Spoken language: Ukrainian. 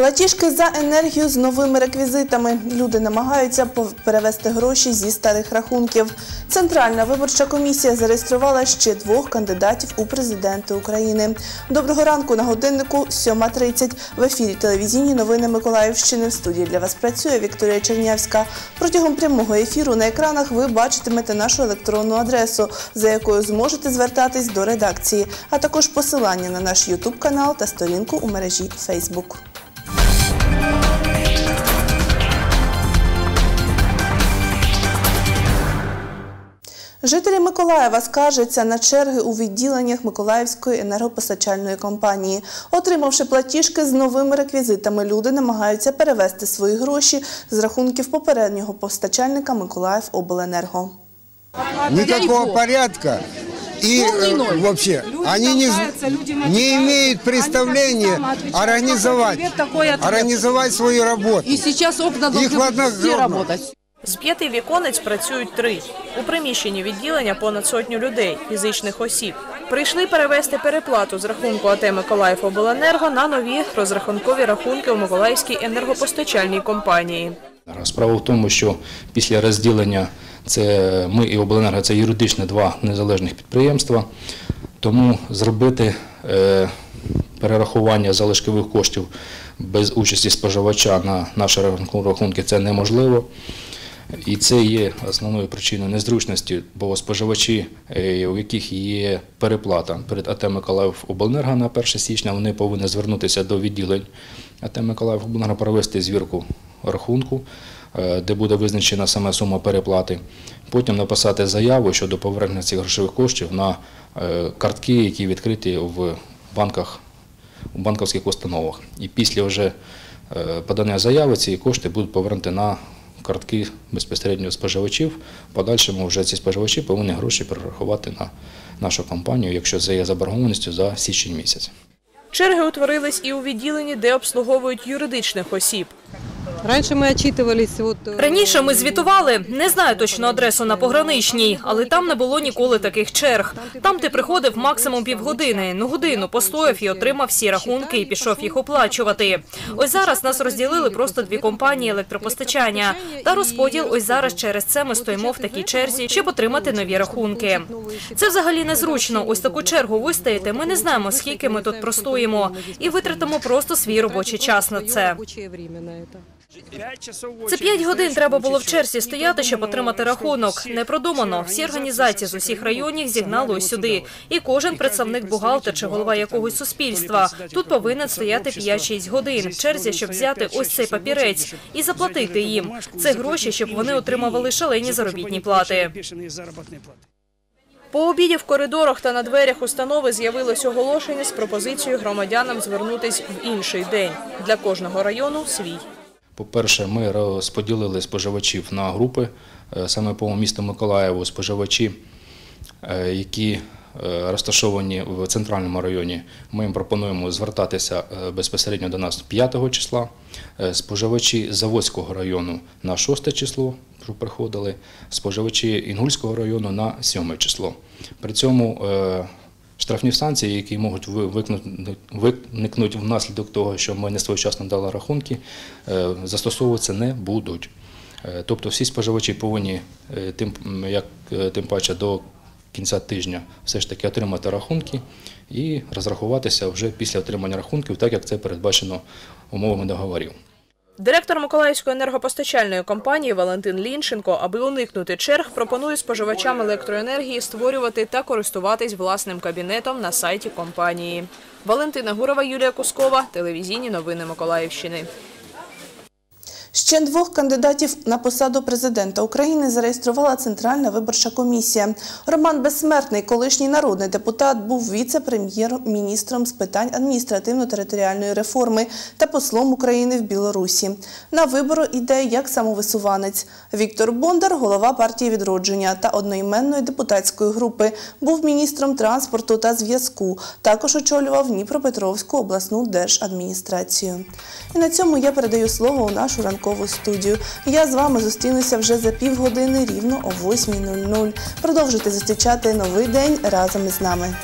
Платіжки за енергію з новими реквізитами. Люди намагаються перевести гроші зі старих рахунків. Центральна виборча комісія зареєструвала ще двох кандидатів у президенти України. Доброго ранку на годиннику 7.30. В ефірі телевізійні новини Миколаївщини. В студії для вас працює Вікторія Чернявська. Протягом прямого ефіру на екранах ви бачитимете нашу електронну адресу, за якою зможете звертатись до редакції, а також посилання на наш Ютуб канал та сторінку у мережі Фейсбук. Жителі Миколаєва скаржаться на черги у відділеннях Миколаївської енергопостачальної компанії. Отримавши платіжки з новими реквізитами, люди намагаються перевести свої гроші з рахунків попереднього постачальника Миколаїв Обленерго. Никакого порядка. И э, вообще, Люди они не, з- толкаются, люди не матюкаются. имеют Они представления как-то самоотвечают. организовать, Такой ответ, такой ответ. организовать свою работу. И сейчас окна Их должны ладно быть все громко. работать. З п'яти віконець працюють три. У приміщенні відділення понад сотню людей, фізичних осіб. Прийшли перевести переплату з рахунку АТ Миколаїв Обленерго на нові розрахункові рахунки у Миколаївській енергопостачальній компанії. Справа в тому, що після розділення це ми і обленерго це юридично два незалежних підприємства, тому зробити е, перерахування залишкових коштів без участі споживача на наші рахунки це неможливо. І це є основною причиною незручності, бо споживачі, е, у яких є переплата перед АТ Миколаїв Обленерго на 1 січня, вони повинні звернутися до відділень АТ Миколаїв Обленерго, провести звірку рахунку, е, де буде визначена саме сума переплати. Потім написати заяву щодо повернення цих грошових коштів на е, картки, які відкриті в банках у банківських установах. І після вже подання заяви ці кошти будуть повернуті на картки безпосередньо споживачів. Подальшому вже ці споживачі повинні гроші перерахувати на нашу компанію, якщо це є заборгованістю за січень місяць. Черги утворились і у відділенні, де обслуговують юридичних осіб. Раньше мы отчитывались вот... э, Раніше ми звітували, не знаю точно адресу на пограничній, але там не було ніколи таких черг. Там ти приходив максимум півгодини, ну годину постояв і отримав всі рахунки і пішов їх оплачувати. Ось зараз нас розділили просто дві компанії електропостачання. Та розподіл ось зараз через це ми стоїмо в такій черзі, щоб отримати нові рахунки. Це взагалі незручно. Ось таку чергу вистояти. Ми не знаємо, скільки ми тут простоїмо, і витратимо просто свій робочий час на це. Це п'ять годин треба було в черзі стояти, щоб отримати рахунок. Не продумано. Всі організації з усіх районів зігнали ось сюди. І кожен представник бухгалтер чи голова якогось суспільства тут повинен стояти 5-6 годин в черзі, щоб взяти ось цей папірець і заплатити їм. Це гроші, щоб вони отримували шалені заробітні плати. По обіді в коридорах та на дверях установи з'явилось оголошення з пропозицією громадянам звернутись в інший день. Для кожного району свій. По-перше, ми розподілили споживачів на групи. Е, Саме по місту Миколаєву споживачі, е, які е, розташовані в центральному районі, ми їм пропонуємо звертатися безпосередньо до нас 5 числа. Споживачі Заводського району на 6 число, що приходили, споживачі Інгульського району на 7 число. При цьому Штрафні санкції, які можуть виникнути внаслідок того, що ми не своєчасно дали рахунки, е, застосовуватися не будуть. Е, Тобто всі споживачі повинні е, тим, паче до кінця тижня все ж таки отримати рахунки і розрахуватися вже після отримання рахунків, так як це передбачено умовами договорів. Директор Миколаївської енергопостачальної компанії Валентин Лінченко, аби уникнути черг, пропонує споживачам електроенергії створювати та користуватись власним кабінетом на сайті компанії. Валентина Гурова, Юлія Кускова, телевізійні новини Миколаївщини. Ще двох кандидатів на посаду президента України зареєструвала Центральна виборча комісія. Роман Безсмертний, колишній народний депутат, був віце-прем'єр-міністром з питань адміністративно-територіальної реформи та послом України в Білорусі. На вибору йде як самовисуванець. Віктор Бондар, голова партії відродження та одноіменної депутатської групи, був міністром транспорту та зв'язку. Також очолював Дніпропетровську обласну держадміністрацію. І на цьому я передаю слово у нашу ранкову студію. Я з вами зустрінуся вже за півгодини рівно о 8.00. Продовжуйте зустрічати новий день разом із нами.